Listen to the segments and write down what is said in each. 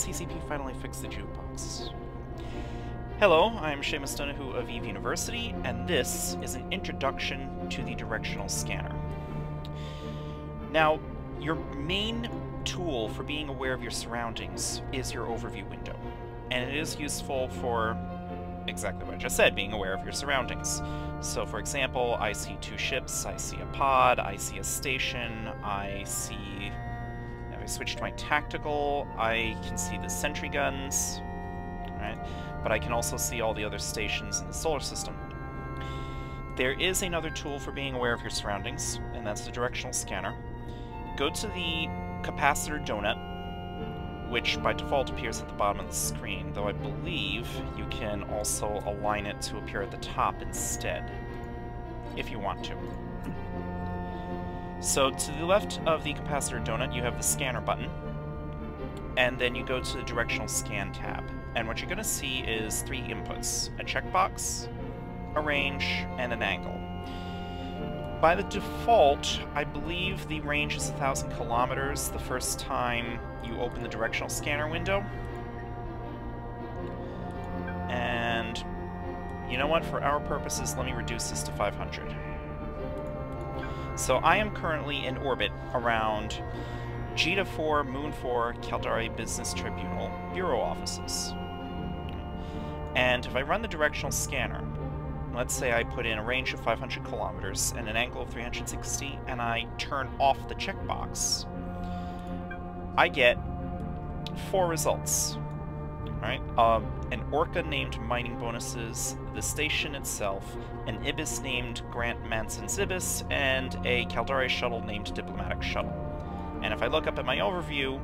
CCP finally fixed the jukebox. Hello, I'm Seamus Donohue of EVE University, and this is an introduction to the directional scanner. Now, your main tool for being aware of your surroundings is your overview window, and it is useful for exactly what I just said, being aware of your surroundings. So for example, I see two ships, I see a pod, I see a station, I see... Switch to my tactical, I can see the sentry guns, right? But I can also see all the other stations in the solar system. There is another tool for being aware of your surroundings, and that's the directional scanner. Go to the capacitor donut, which by default appears at the bottom of the screen, though I believe you can also align it to appear at the top instead, if you want to. So to the left of the capacitor donut, you have the scanner button, and then you go to the directional scan tab. And what you're going to see is three inputs, a checkbox, a range, and an angle. By the default, I believe the range is 1,000 kilometers the first time you open the directional scanner window. And you know what, for our purposes, let me reduce this to 500. So I am currently in orbit around Jita 4, Moon 4, Caldari Business Tribunal Bureau offices. And if I run the directional scanner, let's say I put in a range of 500 kilometers and an angle of 360, and I turn off the checkbox, I get four results. Right? Um, an Orca named Mining Bonuses, the station itself, an Ibis named Grant Manson's Ibis, and a Caldari shuttle named Diplomatic Shuttle. And if I look up at my overview,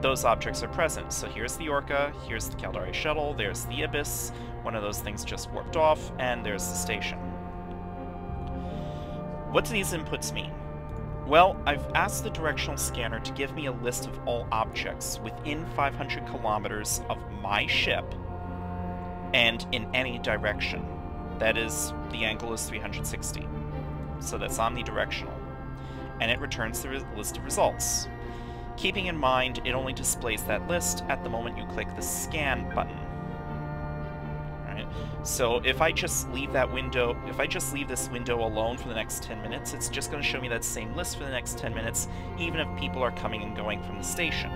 those objects are present. So here's the Orca, here's the Caldari shuttle, there's the Ibis, one of those things just warped off, and there's the station. What do these inputs mean? Well, I've asked the directional scanner to give me a list of all objects within 500 kilometers of my ship and in any direction. That is, the angle is 360. So that's omnidirectional. And it returns the list of results. Keeping in mind, it only displays that list at the moment you click the scan button. So if I just leave that window, if I just leave this window alone for the next 10 minutes, it's just going to show me that same list for the next 10 minutes, even if people are coming and going from the station.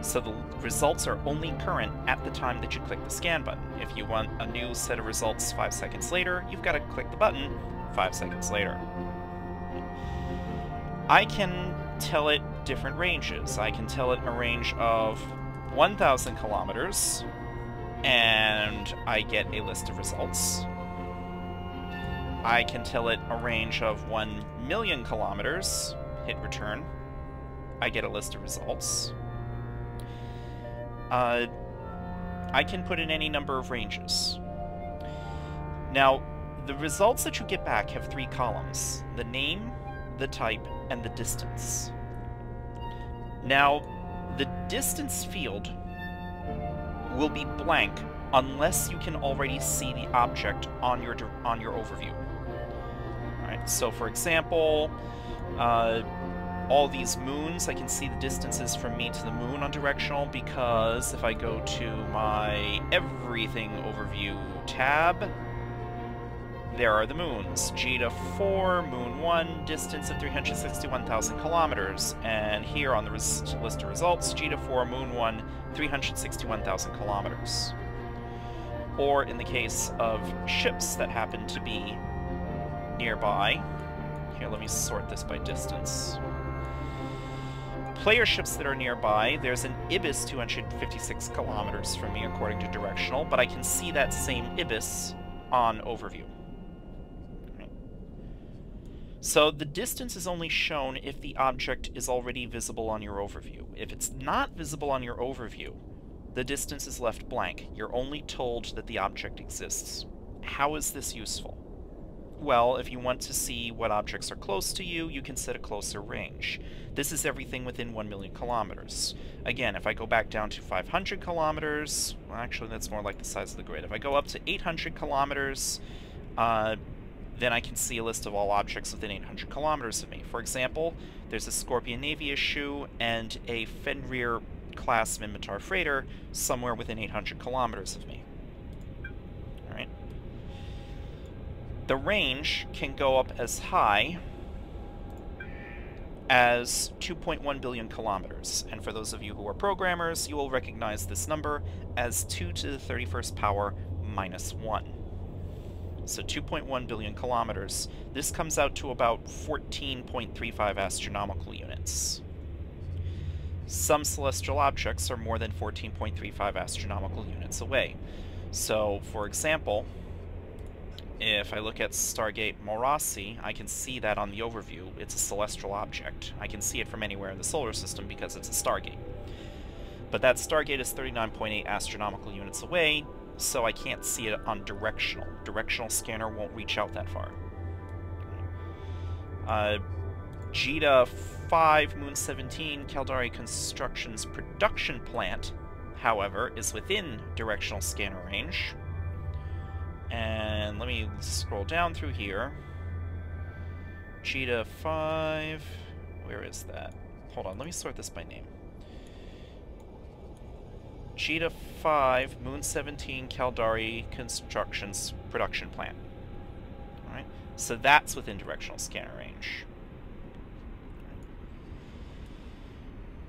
So the results are only current at the time that you click the scan button. If you want a new set of results 5 seconds later, you've got to click the button 5 seconds later. I can tell it different ranges. I can tell it a range of 1,000 kilometers, and I get a list of results. I can tell it a range of 1 million kilometers, hit return. I get a list of results. Uh, I can put in any number of ranges. Now, the results that you get back have three columns. The name, the type, and the distance. Now, the distance field will be blank unless you can already see the object on your on your overview. All right. So, for example, uh, all these moons, I can see the distances from me to the moon on directional because if I go to my everything overview tab, there are the moons. Jita 4, Moon 1, distance of 361,000 kilometers. And here on the list of results, Jita 4, Moon 1, 361,000 kilometers. Or in the case of ships that happen to be nearby, here let me sort this by distance. Player ships that are nearby, there's an Ibis 256 kilometers from me according to directional, but I can see that same Ibis on overview. So the distance is only shown if the object is already visible on your overview. If it's not visible on your overview, the distance is left blank. You're only told that the object exists. How is this useful? Well, if you want to see what objects are close to you, you can set a closer range. This is everything within 1 million kilometers. Again, if I go back down to 500 kilometers, well, actually that's more like the size of the grid. If I go up to 800 kilometers, uh, then I can see a list of all objects within 800 kilometers of me. For example, there's a Scorpion Navy issue and a Fenrir class Minmatar freighter somewhere within 800 kilometers of me. Alright. The range can go up as high as 2.1 billion kilometers. And for those of you who are programmers, you will recognize this number as 2 to the 31st power minus 1. So 2.1 billion kilometers. This comes out to about 14.35 astronomical units. Some celestial objects are more than 14.35 astronomical units away. So, for example, if I look at Stargate Maurasi, I can see that on the overview. It's a celestial object. I can see it from anywhere in the solar system because it's a Stargate. But that Stargate is 39.8 astronomical units away, so I can't see it on directional. Directional scanner won't reach out that far. Uh, JITA 5 Moon 17 Caldari Construction's production plant, however, is within directional scanner range, and let me scroll down through here. JITA 5... Where is that? Hold on, let me sort this by name. JITA 5, Moon 17, Caldari Constructions Production Plant. Alright, so that's within directional scanner range.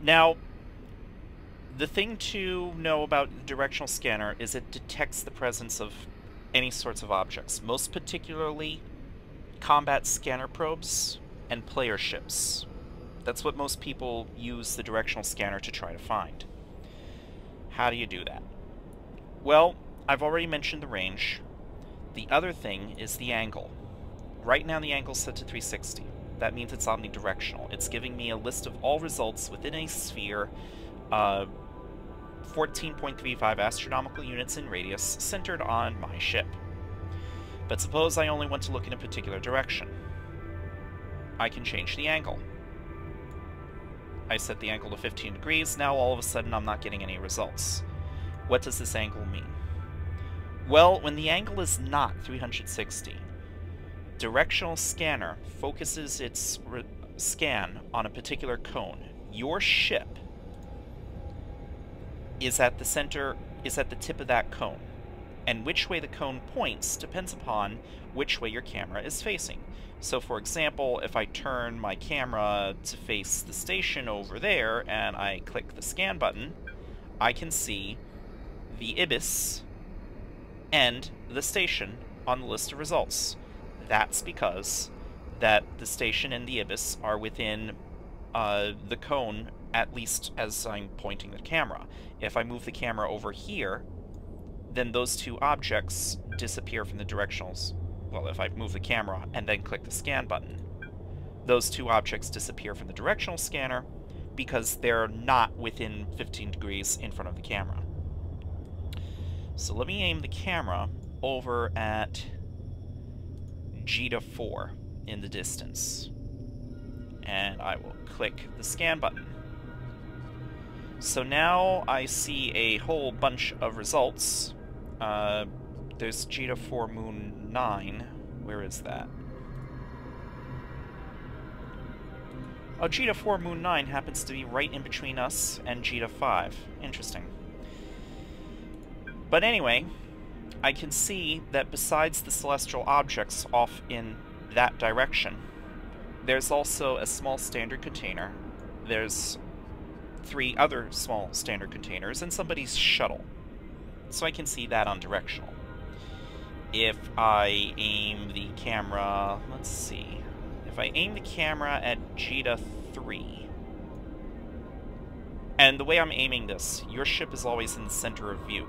Now, the thing to know about directional scanner is it detects the presence of any sorts of objects, most particularly combat scanner probes and player ships. That's what most people use the directional scanner to try to find. How do you do that? Well, I've already mentioned the range. The other thing is the angle. Right now the angle's set to 360. That means it's omnidirectional. It's giving me a list of all results within a sphere uh, 14.35 astronomical units in radius centered on my ship. But suppose I only want to look in a particular direction. I can change the angle. I set the angle to 15 degrees, now all of a sudden I'm not getting any results. What does this angle mean? Well, when the angle is not 360, directional scanner focuses its scan on a particular cone. Your ship is at the center, is at the tip of that cone. And which way the cone points depends upon which way your camera is facing. So for example, if I turn my camera to face the station over there and I click the scan button, I can see the Ibis and the station on the list of results. That's because that the station and the Ibis are within uh, the cone at least as I'm pointing the camera. If I move the camera over here, then those two objects disappear from the directionals. Well, if I move the camera and then click the scan button, those two objects disappear from the directional scanner because they're not within 15 degrees in front of the camera. So let me aim the camera over at JITA 4 in the distance. And I will click the scan button. So now I see a whole bunch of results. Uh, there's JITA 4 Moon 9. Where is that? Oh, JITA 4 Moon 9 happens to be right in between us and JITA 5. Interesting. But anyway, I can see that besides the celestial objects off in that direction, there's also a small standard container. There's three other small standard containers and somebody's shuttle. So I can see that on directional. If I aim the camera, let's see, if I aim the camera at JITA 3, and the way I'm aiming this, your ship is always in the center of view.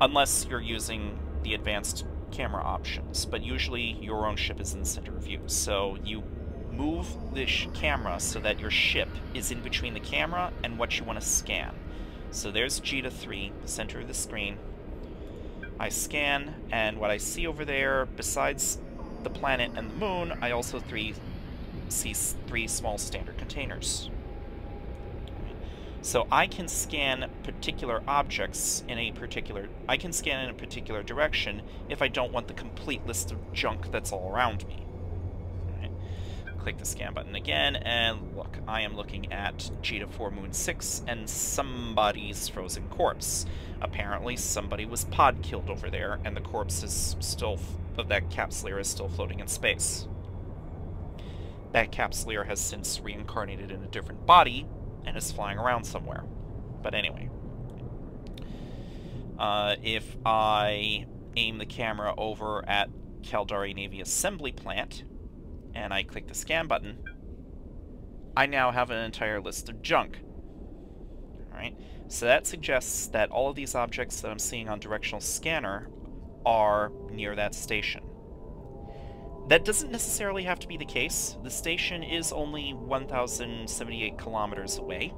Unless you're using the advanced camera options, but usually your own ship is in the center of view. So you move the camera so that your ship is in between the camera and what you want to scan. So there's JITA 3, the center of the screen. I scan, and what I see over there, besides the planet and the moon, I also three, see three small standard containers. So I can scan particular objects in a particular... I can scan in a particular direction if I don't want the complete list of junk that's all around me. Click the scan button again, and look, I am looking at Jita 4 Moon 6 and somebody's frozen corpse. Apparently somebody was pod killed over there, and the corpse is still... of that capsuleer is still floating in space. That capsuleer has since reincarnated in a different body, and is flying around somewhere. But anyway. Uh, if I aim the camera over at Caldari Navy Assembly Plant, and I click the scan button, I now have an entire list of junk. Alright, so that suggests that all of these objects that I'm seeing on directional scanner are near that station. That doesn't necessarily have to be the case. The station is only 1,078 kilometers away,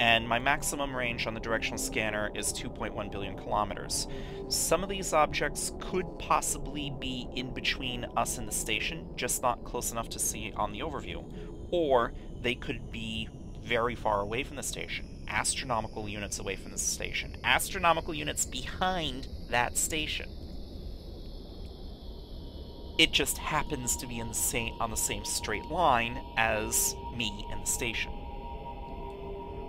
and my maximum range on the directional scanner is 2.1 billion kilometers. Some of these objects could possibly be in between us and the station, just not close enough to see on the overview, or they could be very far away from the station, astronomical units away from the station, astronomical units behind that station. It just happens to be in the same on the same straight line as me and the station.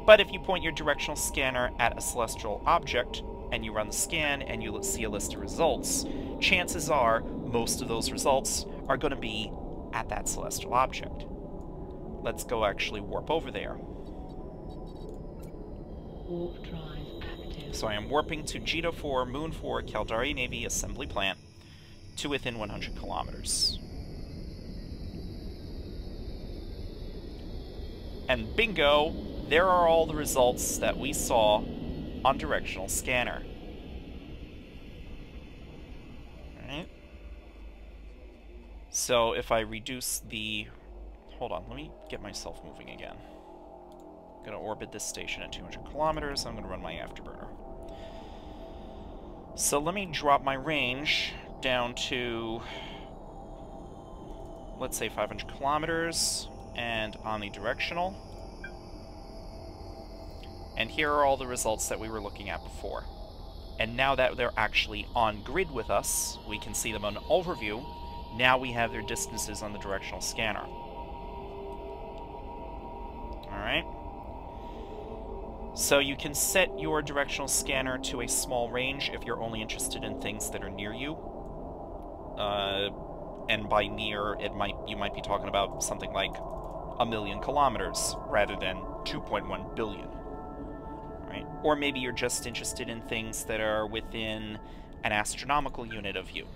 But if you point your directional scanner at a celestial object, and you run the scan and you see a list of results, chances are most of those results are going to be at that celestial object. Let's go actually warp over there. Warp drive active. So I am warping to Jita 4, Moon 4, Caldari Navy Assembly Plant to within 100 kilometers. And bingo, there are all the results that we saw on directional scanner. Alright. So if I reduce the... Hold on, let me get myself moving again. I'm going to orbit this station at 200 kilometers. I'm going to run my afterburner. So let me drop my range down to, let's say 500 kilometers, and omnidirectional. And here are all the results that we were looking at before. And now that they're actually on grid with us, we can see them on overview. Now we have their distances on the directional scanner. Alright. So you can set your directional scanner to a small range if you're only interested in things that are near you. Uh, and by near, it might you might be talking about something like a million kilometers rather than 2.1 billion. Right? Or maybe you're just interested in things that are within an astronomical unit of you.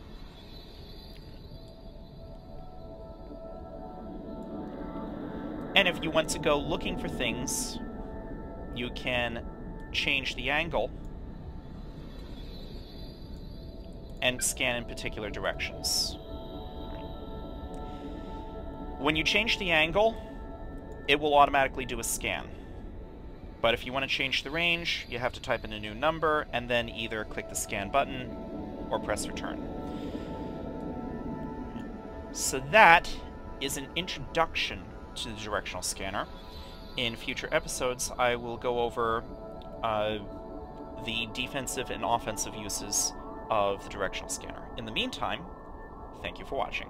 And if you want to go looking for things, you can change the angle and scan in particular directions. When you change the angle, it will automatically do a scan. But if you want to change the range, you have to type in a new number and then either click the scan button or press return. So that is an introduction to the directional scanner. In future episodes, I will go over uh, the defensive and offensive uses of the directional scanner. In the meantime, thank you for watching.